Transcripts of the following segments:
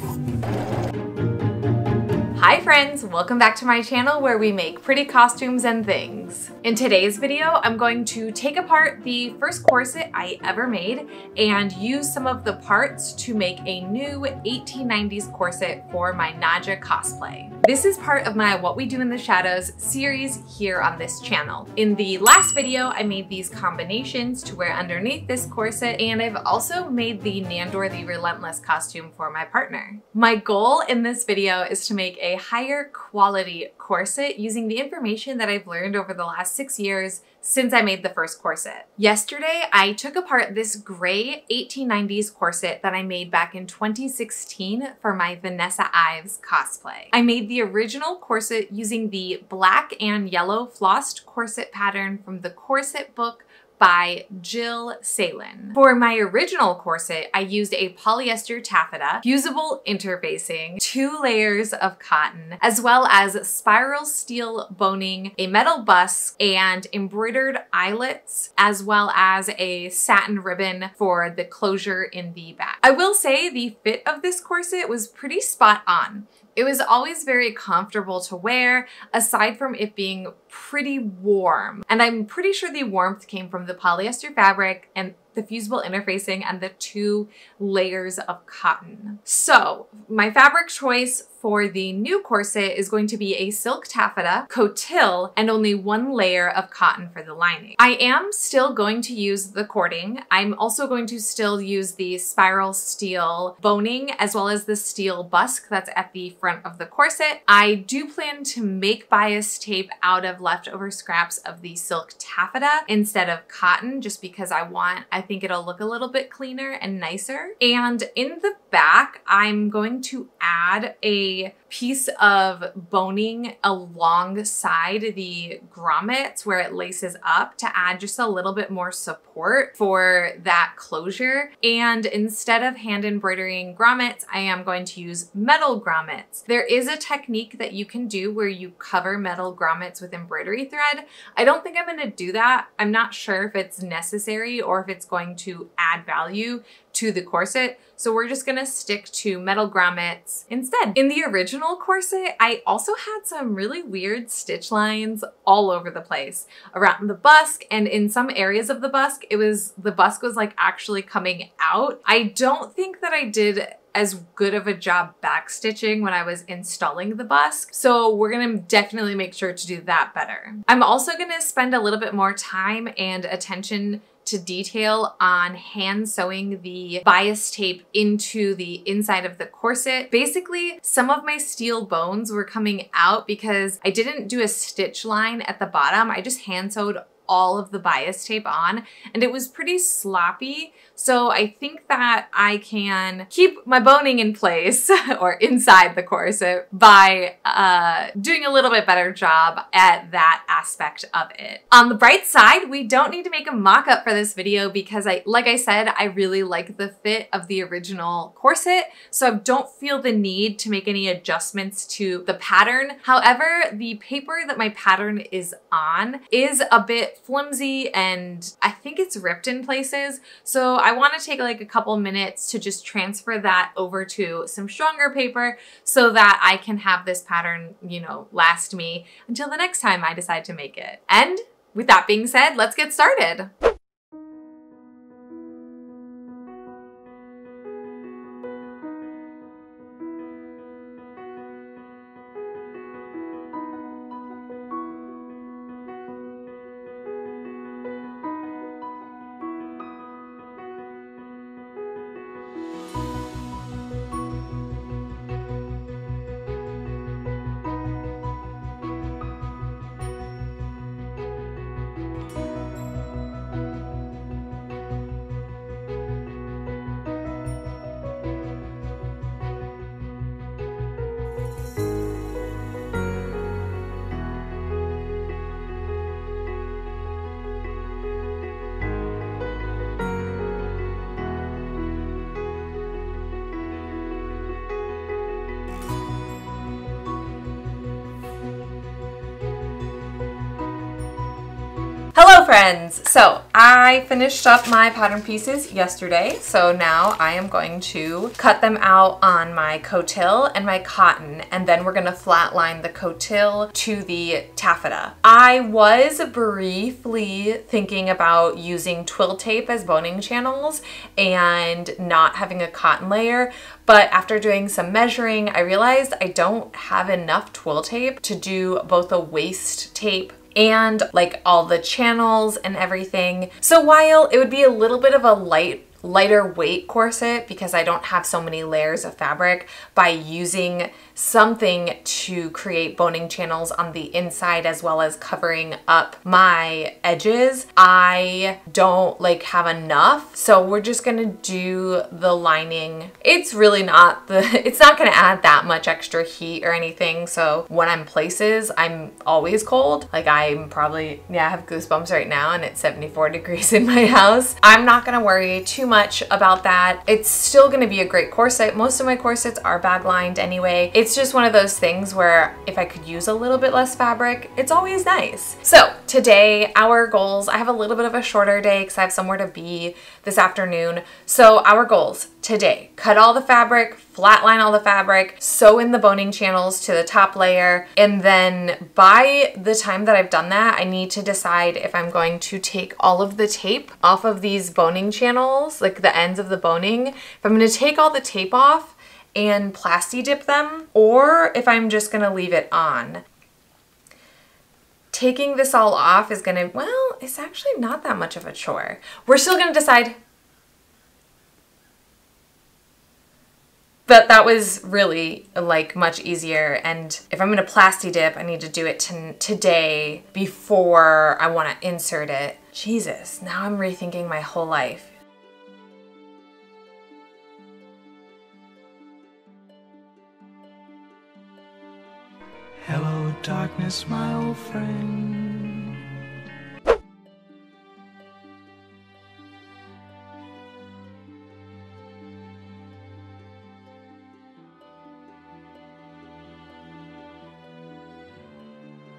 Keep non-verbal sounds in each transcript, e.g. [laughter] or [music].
Thank you. Friends, welcome back to my channel where we make pretty costumes and things. In today's video, I'm going to take apart the first corset I ever made and use some of the parts to make a new 1890s corset for my Nadja cosplay. This is part of my What We Do in the Shadows series here on this channel. In the last video, I made these combinations to wear underneath this corset, and I've also made the Nandor the Relentless costume for my partner. My goal in this video is to make a higher quality corset using the information that I've learned over the last six years since I made the first corset. Yesterday, I took apart this gray 1890s corset that I made back in 2016 for my Vanessa Ives cosplay. I made the original corset using the black and yellow flossed corset pattern from the corset book by Jill Salen. For my original corset, I used a polyester taffeta, fusible interfacing, two layers of cotton, as well as spiral steel boning, a metal busk, and embroidered eyelets, as well as a satin ribbon for the closure in the back. I will say the fit of this corset was pretty spot on. It was always very comfortable to wear, aside from it being pretty warm. And I'm pretty sure the warmth came from the polyester fabric and the fusible interfacing and the two layers of cotton. So my fabric choice for the new corset is going to be a silk taffeta, coutil, and only one layer of cotton for the lining. I am still going to use the cording. I'm also going to still use the spiral steel boning as well as the steel busk that's at the front of the corset. I do plan to make bias tape out of leftover scraps of the silk taffeta instead of cotton just because I want, I think it'll look a little bit cleaner and nicer. And in the back, I'm going to add a piece of boning alongside the grommets where it laces up to add just a little bit more support for that closure. And instead of hand embroidering grommets, I am going to use metal grommets. There is a technique that you can do where you cover metal grommets with embroidery thread. I don't think I'm gonna do that. I'm not sure if it's necessary or if it's going to add value to the corset. So we're just gonna stick to metal grommets instead. In the original corset, I also had some really weird stitch lines all over the place around the busk and in some areas of the busk, it was, the busk was like actually coming out. I don't think that I did as good of a job backstitching when I was installing the busk. So we're gonna definitely make sure to do that better. I'm also gonna spend a little bit more time and attention to detail on hand sewing the bias tape into the inside of the corset. Basically, some of my steel bones were coming out because I didn't do a stitch line at the bottom. I just hand sewed all of the bias tape on and it was pretty sloppy. So I think that I can keep my boning in place [laughs] or inside the corset by uh, doing a little bit better job at that aspect of it. On the bright side, we don't need to make a mock-up for this video because I, like I said, I really like the fit of the original corset. So I don't feel the need to make any adjustments to the pattern. However, the paper that my pattern is on is a bit flimsy and I think it's ripped in places. So I want to take like a couple minutes to just transfer that over to some stronger paper so that I can have this pattern, you know, last me until the next time I decide to make it. And with that being said, let's get started. Friends! So I finished up my pattern pieces yesterday, so now I am going to cut them out on my coutil and my cotton, and then we're gonna flatline the coutil to the taffeta. I was briefly thinking about using twill tape as boning channels and not having a cotton layer, but after doing some measuring, I realized I don't have enough twill tape to do both a waist tape and like all the channels and everything. So while it would be a little bit of a light lighter weight corset because I don't have so many layers of fabric by using something to create boning channels on the inside as well as covering up my edges. I don't like have enough. So we're just gonna do the lining. It's really not the, [laughs] it's not gonna add that much extra heat or anything. So when I'm places, I'm always cold. Like I'm probably, yeah, I have goosebumps right now and it's 74 degrees in my [laughs] house. I'm not gonna worry too much about that. It's still gonna be a great corset. Most of my corsets are bag lined anyway. It's just one of those things where if I could use a little bit less fabric, it's always nice. So today, our goals, I have a little bit of a shorter day because I have somewhere to be this afternoon. So our goals today, cut all the fabric, flatline all the fabric, sew in the boning channels to the top layer, and then by the time that I've done that, I need to decide if I'm going to take all of the tape off of these boning channels, like the ends of the boning. If I'm gonna take all the tape off, and plasti dip them or if I'm just gonna leave it on. Taking this all off is gonna, well, it's actually not that much of a chore. We're still gonna decide. But that was really like much easier. And if I'm gonna plasti dip I need to do it today before I want to insert it. Jesus now I'm rethinking my whole life. Hello, darkness, my old friend.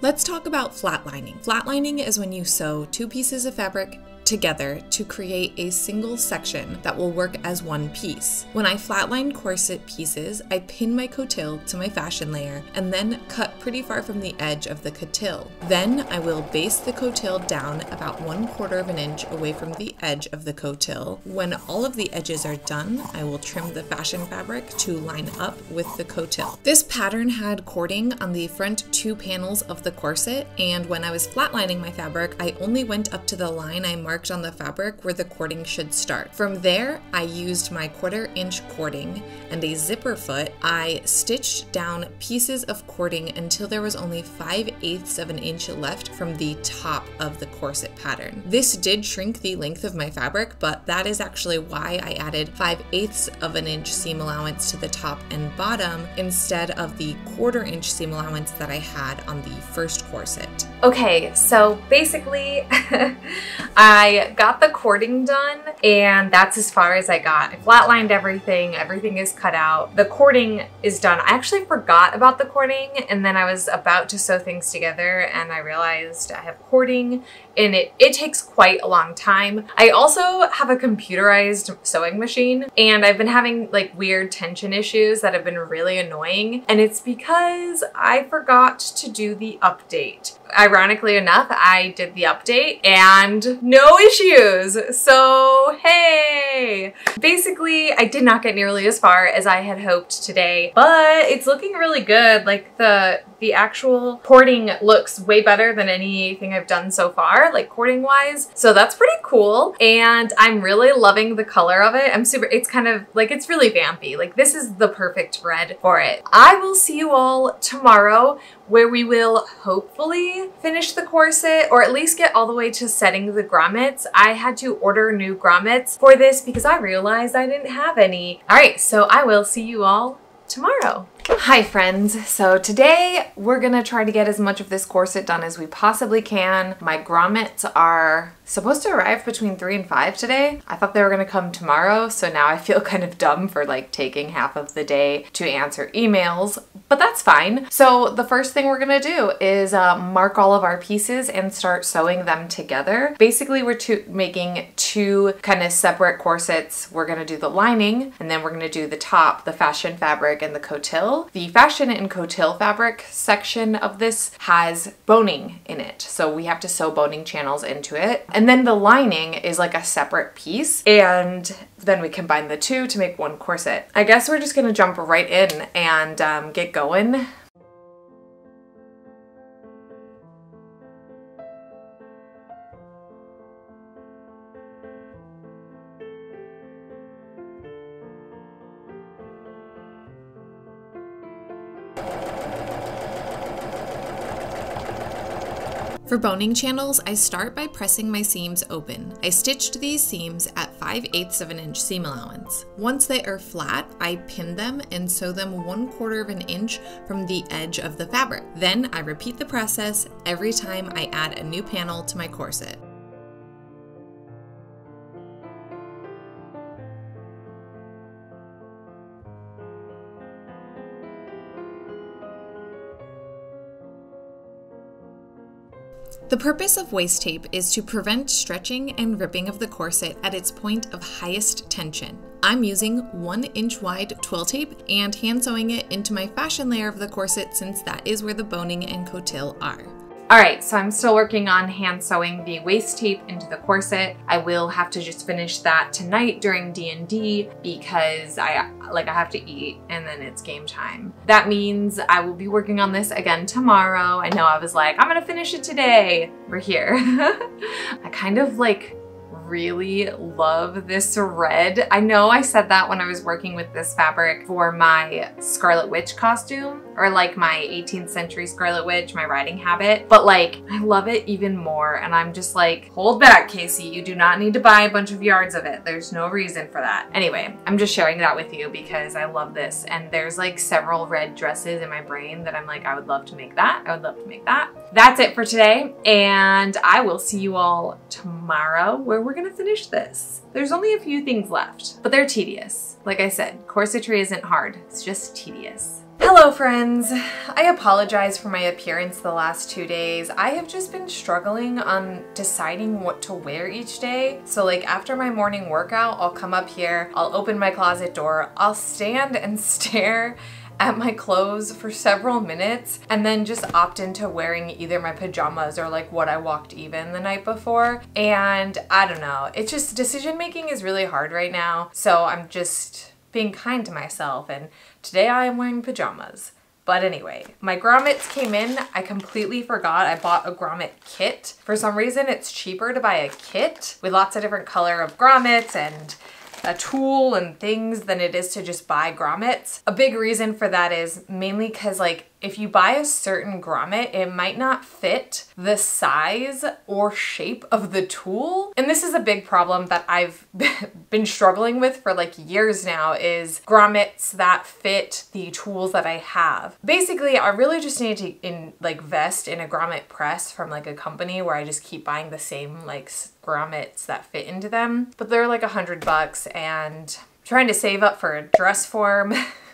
Let's talk about flatlining. Flatlining is when you sew two pieces of fabric together to create a single section that will work as one piece. When I flatline corset pieces, I pin my coutil to my fashion layer and then cut pretty far from the edge of the coutil. Then I will base the coutil down about one quarter of an inch away from the edge of the coutil. When all of the edges are done, I will trim the fashion fabric to line up with the coutil. This pattern had cording on the front two panels of the corset, and when I was flatlining my fabric, I only went up to the line I marked marked on the fabric where the cording should start. From there, I used my quarter inch cording and a zipper foot. I stitched down pieces of cording until there was only 5 eighths of an inch left from the top of the corset pattern. This did shrink the length of my fabric, but that is actually why I added 5 eighths of an inch seam allowance to the top and bottom instead of the quarter inch seam allowance that I had on the first corset. Okay, so basically [laughs] I got the cording done and that's as far as I got. I flatlined everything, everything is cut out. The cording is done. I actually forgot about the cording and then I was about to sew things together and I realized I have cording and it, it takes quite a long time. I also have a computerized sewing machine and I've been having like weird tension issues that have been really annoying and it's because I forgot to do the update. Ironically enough, I did the update and no issues. So, hey! Basically, I did not get nearly as far as I had hoped today, but it's looking really good. Like the the actual cording looks way better than anything I've done so far, like cording wise. So that's pretty cool. And I'm really loving the color of it. I'm super, it's kind of like, it's really vampy. Like this is the perfect red for it. I will see you all tomorrow where we will hopefully finish the corset or at least get all the way to setting the grommets. I had to order new grommets for this because I realized I didn't have any. All right, so I will see you all tomorrow. Hi friends, so today we're gonna try to get as much of this corset done as we possibly can. My grommets are supposed to arrive between 3 and 5 today. I thought they were to come tomorrow, so now I [laughs] feel kind of dumb for like taking half of the day to answer emails, but that's fine. So the first thing we're to do is uh, mark all of our pieces and start sewing them together. Basically, we're making two kind of separate corsets. We're to do the lining and then we're to do the top, the fashion fabric and the The fashion and coutil fabric section of this has boning in it. So we have to sew boning channels into it. And then the lining is like a separate piece and then we combine the two to make one corset. I guess we're just gonna jump right in and um, get going. For boning channels, I start by pressing my seams open. I stitched these seams at 5 eighths of an inch seam allowance. Once they are flat, I pin them and sew them 1 quarter of an inch from the edge of the fabric. Then I repeat the process every time I add a new panel to my corset. The purpose of waist tape is to prevent stretching and ripping of the corset at its point of highest tension. I'm using 1 inch wide twill tape and hand sewing it into my fashion layer of the corset since that is where the boning and coutil are. All right, so I'm still working on hand sewing the waist tape into the corset. I will have to just finish that tonight during D&D because I like I have to eat and then it's game time. That means I will be working on this again tomorrow. I know I was like, I'm gonna finish it today. We're here. [laughs] I kind of like really love this red. I know I said that when I was working with this fabric for my Scarlet Witch costume or like my 18th century Scarlet Witch, my riding habit, but like I love it even more and I'm just like, hold back Casey, you do not need to buy a bunch of yards of it. There's no reason for that. Anyway, I'm just sharing that with you because I love this and there's like several red dresses in my brain that I'm like, I would love to make that. I would love to make that. That's it for today and I will see you all tomorrow where we're gonna finish this. There's only a few things left, but they're tedious. Like I said, corsetry isn't hard, it's just tedious. Hello friends! I apologize for my appearance the last two days. I have just been struggling on deciding what to wear each day. So like after my morning workout, I'll come up here, I'll open my closet door, I'll stand and [laughs] stare at my clothes for several minutes and then just opt into wearing either my pajamas or like what I walked even the night before. And I don't know, it's just decision making is really hard right now. So I'm just being kind to myself and today I am wearing pajamas. But anyway, my grommets came in. I completely forgot I bought a grommet kit. For some reason, it's cheaper to buy a kit with lots of different color of grommets and a tool and things than it is to just buy grommets. A big reason for that is mainly because like if you buy a certain grommet, it might not fit the size or shape of the tool. And this is a big problem that I've [laughs] been struggling with for like years now is grommets that fit the tools that I have. Basically, I really just need to in like vest in a grommet press from like a company where I just keep buying the same like grommets that fit into them. But they're like a hundred bucks and trying to save up for a dress form [laughs]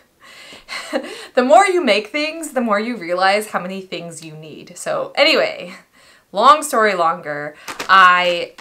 [laughs] the more you make things, the more you realize how many things you need. So anyway, long story longer, I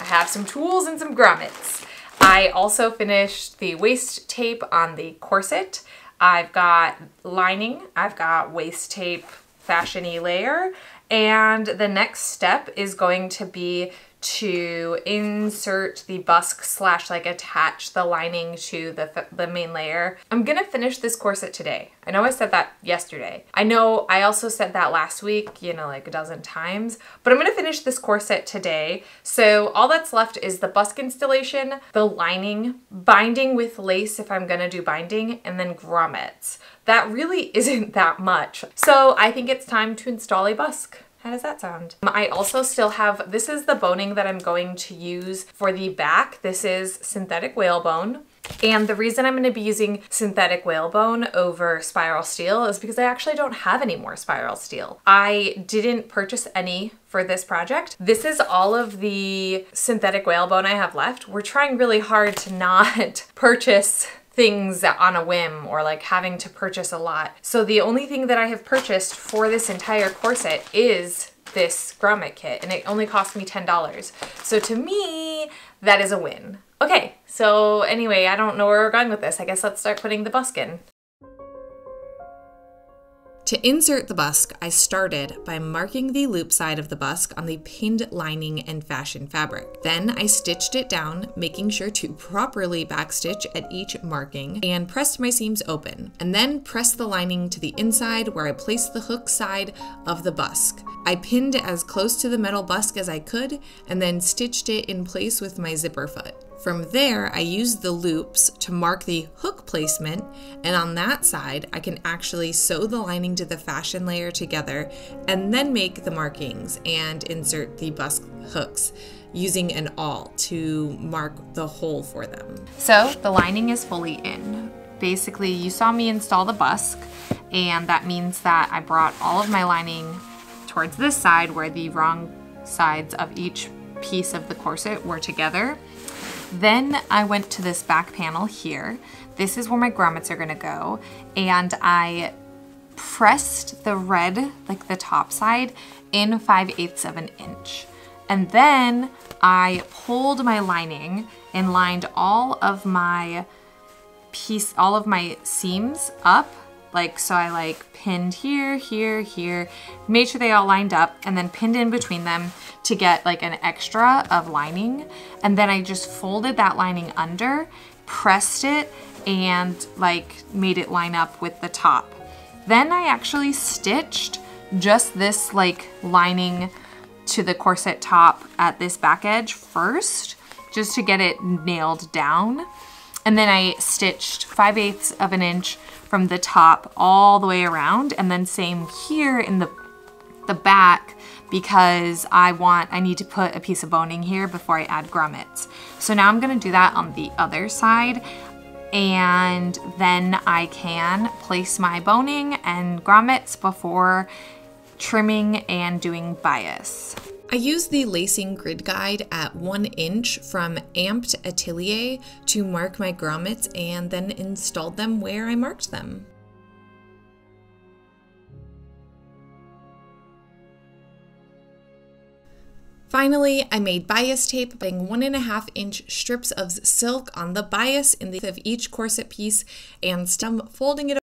have some tools and some grommets. I also finished the waist tape on the corset. I've got lining, I've got waist tape fashiony layer, and the next step is going to be to insert the busk slash like attach the lining to the, the main layer. I'm gonna finish this corset today. I know I said that yesterday. I know I also said that last week, you know, like a dozen times, but I'm gonna finish this corset today. So all that's left is the busk installation, the lining, binding with lace if I'm gonna do binding, and then grommets. That really [laughs] isn't that much. So I think it's time to install a busk. How does that sound? Um, I also still have, this is the boning that I'm going to use for the back. This is synthetic whalebone. And the reason I'm gonna be using synthetic whalebone over spiral steel is because I actually don't have any more spiral steel. I didn't purchase any for this project. This is all of the synthetic whalebone I have left. We're trying really hard to not [laughs] purchase things on a whim or like having to purchase a lot. So the only thing that I have purchased for this entire corset is this grommet kit and it only cost me $10. So to me, that is a win. Okay, so anyway, I don't know where we're going with this. I guess let's start putting the busk in. To insert the busk, I started by marking the loop side of the busk on the pinned lining and fashion fabric. Then I stitched it down, making sure to properly backstitch at each marking, and pressed my seams open, and then pressed the lining to the inside where I placed the hook side of the busk. I pinned as close to the metal busk as I could, and then stitched it in place with my zipper foot. From there, I use the loops to mark the hook placement, and on that side, I can actually sew the lining to the fashion layer together and then make the markings and insert the busk hooks using an awl to mark the hole for them. So the lining is fully in. Basically, you saw me install the busk, and that means that I brought all of my lining towards this side where the wrong sides of each piece of the corset were together then I went to this back panel here. This is where my grommets are gonna go. And I pressed the red, like the top side, in 5 eighths of an inch. And then I pulled my lining and lined all of my piece, all of my seams up like, so I like pinned here, here, here, made sure they all lined up and then pinned in between them to get like an extra of lining. And then I just folded that lining under, pressed it and like made it line up with the top. Then I actually stitched just this like lining to the corset top at this back edge first, just to get it nailed down. And then I stitched 5 eighths of an inch from the top all the way around. And then same here in the, the back because I want, I need to put a piece of boning here before I add grommets. So now I'm gonna do that on the other side and then I can place my boning and grommets before trimming and doing bias. I used the lacing grid guide at one inch from Amped Atelier to mark my grommets and then installed them where I marked them. Finally, I made bias tape by one and a half inch strips of silk on the bias in the of each corset piece and stem folding it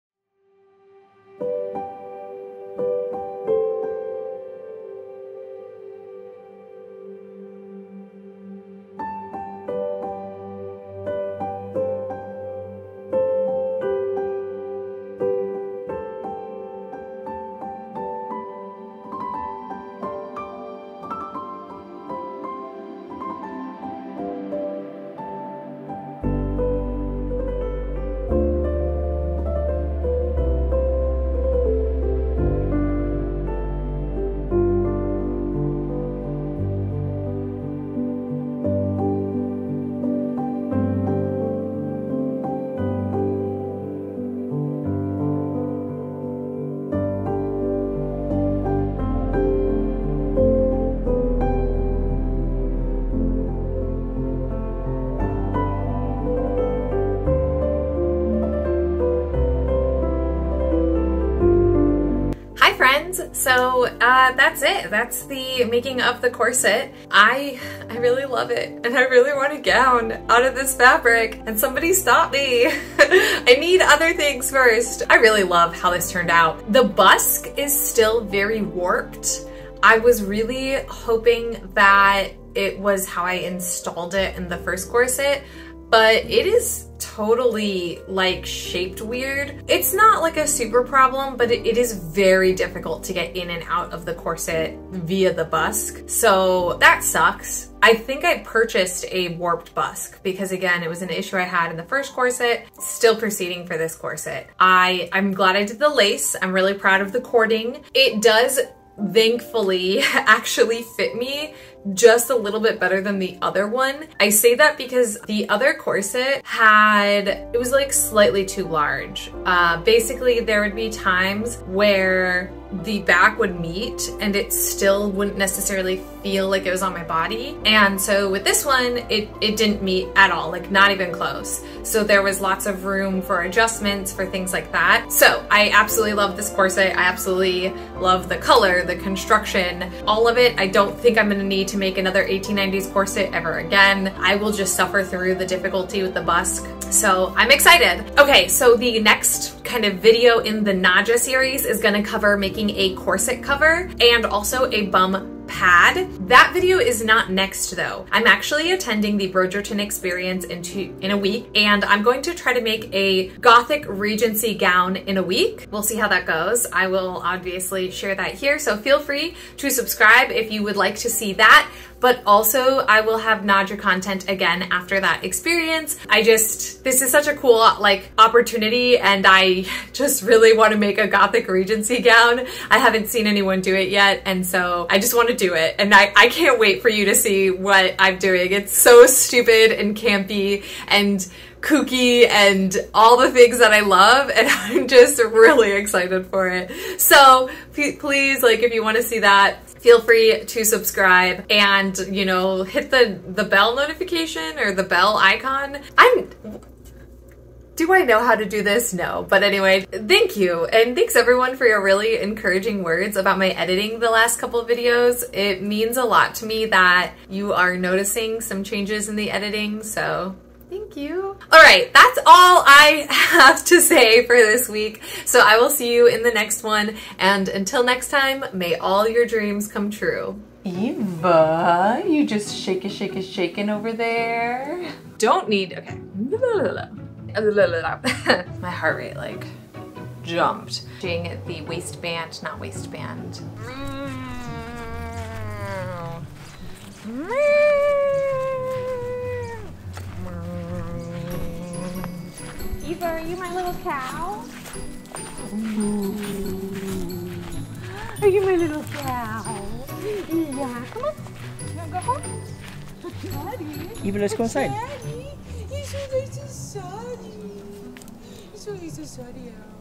so uh, that's it. That's the making of the corset. I I really love it and I really want a gown out of this fabric and somebody stop me. [laughs] I need other things first. I really love how this turned out. The busk is still very warped. I was really hoping that it was how I installed it in the first corset, but it is totally like shaped weird. It's not like a super problem, but it, it is very difficult to get in and out of the corset via the busk. So that sucks. I think I purchased a warped busk because again, it was an issue I had in the first corset, still proceeding for this corset. I, I'm glad I did the lace. I'm really proud of the cording. It does thankfully [laughs] actually fit me just a little bit better than the other one. I say that because the other corset had, it was like slightly too large. Uh, basically, there would be times where the back would meet and it still wouldn't necessarily feel like it was on my body. And so with this one, it, it didn't meet at all, like not even close. So there was lots of room for adjustments for things like that. So I absolutely love this corset. I absolutely love the color, the construction, all of it. I don't think I'm gonna need to make another 1890s corset ever again. I will just suffer through the difficulty with the busk. So I'm excited. Okay, so the next kind of video in the Nadja series is gonna cover making a corset cover and also a bum pad. That video is not next though. I'm actually attending the Bridgerton experience in, two, in a week and I'm going to try to make a gothic regency gown in a week. We'll see how that goes. I will obviously share that here so feel free to subscribe if you would like to see that but also I will have Nadja content again after that experience. I just, this is such a cool like opportunity and I [laughs] just really want to make a Gothic Regency gown. I haven't seen anyone do it yet and so I just want to do it and I, I can't wait for you to see what I'm doing. It's so stupid and campy and kooky and all the things that I love and [laughs] I'm just really excited for it. So please like if you want to see that feel free to subscribe and, you know, hit the, the bell notification or the bell icon. I'm, do I know how to do this? No. But anyway, thank you. And thanks everyone for your really encouraging words about my editing the last couple of videos. It means a lot to me that you are noticing some changes in the editing. So Thank you. All right, that's all I have to say for this week. So I will see you in the next one. And until next time, may all your dreams come true. Eva, you just shake it, shake it, shaking over there. Don't need, okay. [laughs] My heart rate like jumped. Doing the waistband, not waistband. Mm. Eva, are you my little cow? Ooh. Are you my little cow? Yeah, come on. You wanna go home? Daddy. Eva, let's go inside. Daddy. He's so nice and sunny. He's so nice and sunny out.